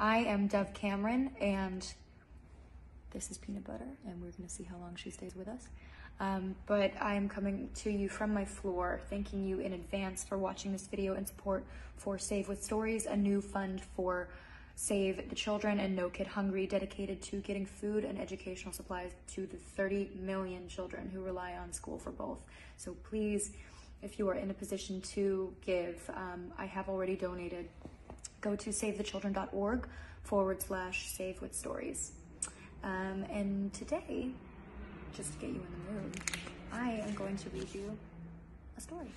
I am Dove Cameron, and this is Peanut Butter, and we're gonna see how long she stays with us. Um, but I'm coming to you from my floor, thanking you in advance for watching this video and support for Save with Stories, a new fund for Save the Children and No Kid Hungry, dedicated to getting food and educational supplies to the 30 million children who rely on school for both. So please, if you are in a position to give, um, I have already donated. Go to savethechildren.org forward slash save with stories. Um, and today, just to get you in the mood, I am going to read you a story.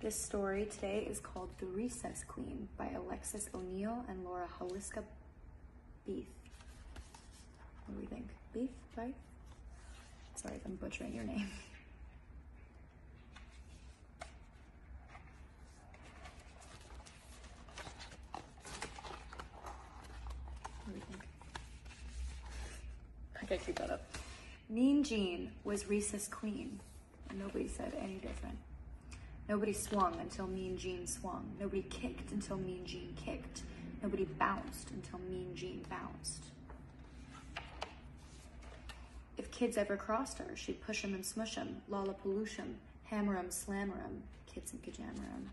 This story today is called The Recess Queen by Alexis O'Neill and Laura Huliska Beef. What do we think? Beef, right? Sorry if I'm butchering your name. What do we think? I gotta keep that up. Mean Jean was Recess queen. Nobody said any different. Nobody swung until Mean Jean swung. Nobody kicked until Mean Jean kicked. Nobody bounced until Mean Jean bounced. If kids ever crossed her, she'd push 'em and smush 'em, lollapaloosh 'em, hammer 'em, slammer 'em, kids and kajammer 'em.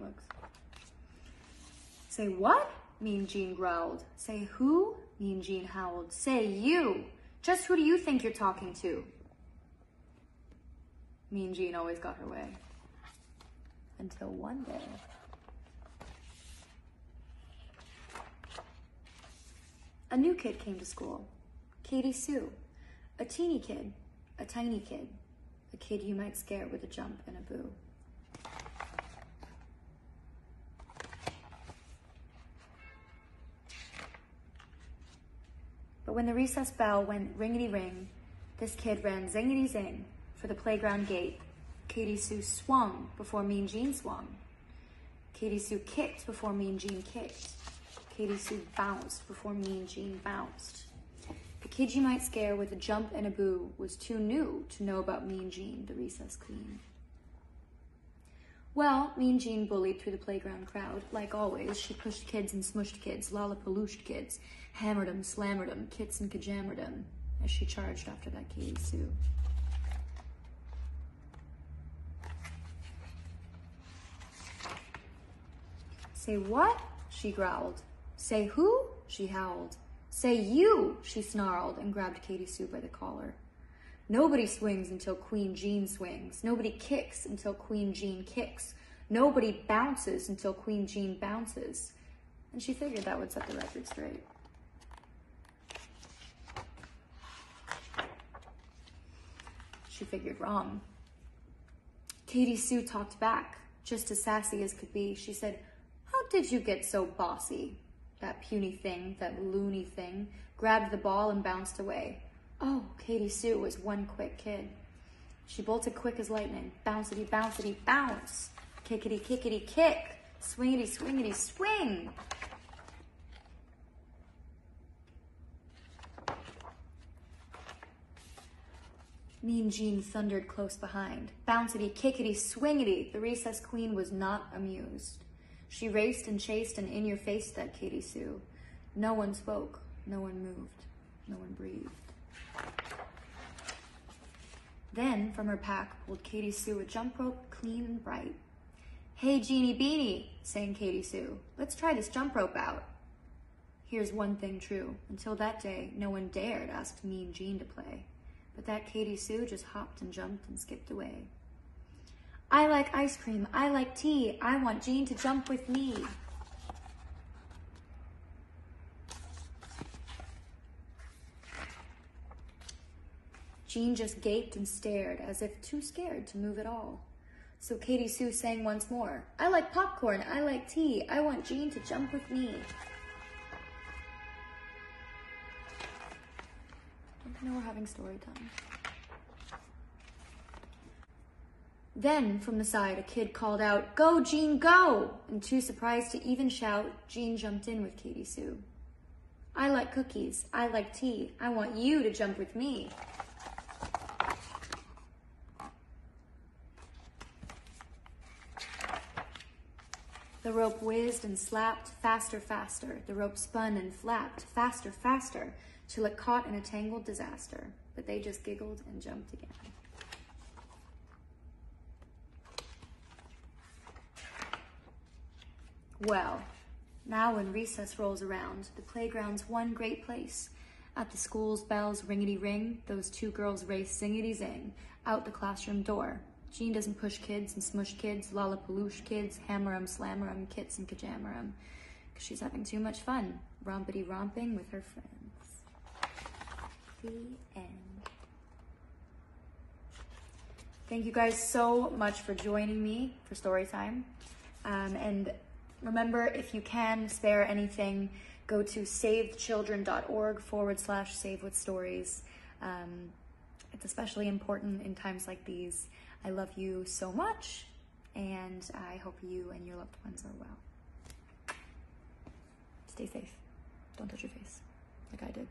Looks. Say what? Mean Jean growled. Say who? Mean Jean howled. Say you. Just who do you think you're talking to? Mean Jean always got her way. Until one day. A new kid came to school. Katie Sue. A teeny kid. A tiny kid. A kid you might scare with a jump and a boo. But when the recess bell went ringety ring, this kid ran zingety zing for the playground gate. Katie Sue swung before Mean Jean swung. Katie Sue kicked before Mean Jean kicked. Katie Sue bounced before Mean Jean bounced. The kid you might scare with a jump and a boo was too new to know about Mean Jean, the recess queen. Well, Mean Jean bullied through the playground crowd. Like always, she pushed kids and smushed kids, lollapalooshed kids, hammered 'em, slammered 'em, kits and kajammered 'em, as she charged after that Katie Sue. Say what? She growled. Say who? She howled. Say you, she snarled and grabbed Katie Sue by the collar. Nobody swings until Queen Jean swings. Nobody kicks until Queen Jean kicks. Nobody bounces until Queen Jean bounces. And she figured that would set the record straight. She figured wrong. Katie Sue talked back, just as sassy as could be. She said, How did you get so bossy? That puny thing, that loony thing, grabbed the ball and bounced away. Oh, Katie Sue was one quick kid. She bolted quick as lightning. Bouncity, bouncity, bounce. Kickity, kickity, kick. Swingity, swingity, swing. Mean Jean thundered close behind. Bouncity, kickity, swingity. The recess queen was not amused. She raced and chased and in your face that Katie Sue. No one spoke. No one moved. No one breathed. Then from her pack pulled Katie Sue a jump rope clean and bright. Hey, Jeannie Beanie, sang Katie Sue. Let's try this jump rope out. Here's one thing true. Until that day, no one dared ask Mean Jean to play. But that Katie Sue just hopped and jumped and skipped away. I like ice cream. I like tea. I want Jean to jump with me. Jean just gaped and stared as if too scared to move at all. So Katie Sue sang once more, I like popcorn, I like tea, I want Jean to jump with me. Don't know we're having story time? Then from the side, a kid called out, Go, Jean, go! And too surprised to even shout, Jean jumped in with Katie Sue. I like cookies. I like tea. I want you to jump with me. The rope whizzed and slapped faster, faster. The rope spun and flapped faster, faster, till it caught in a tangled disaster. But they just giggled and jumped again. Well, now when recess rolls around, the playground's one great place. At the school's bells ringety ring, those two girls race zingety zing out the classroom door. Jean doesn't push kids and smush kids, lollapaloosh kids, hammer 'em, slammer 'em, kits and kajammer 'em. Cause she's having too much fun, rompity romping with her friends. The end. Thank you guys so much for joining me for story time. Um, and remember, if you can spare anything, go to savechildren.org forward slash save with stories. Um, it's especially important in times like these. I love you so much, and I hope you and your loved ones are well. Stay safe. Don't touch your face like I did.